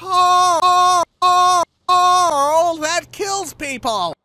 Carl that kills people.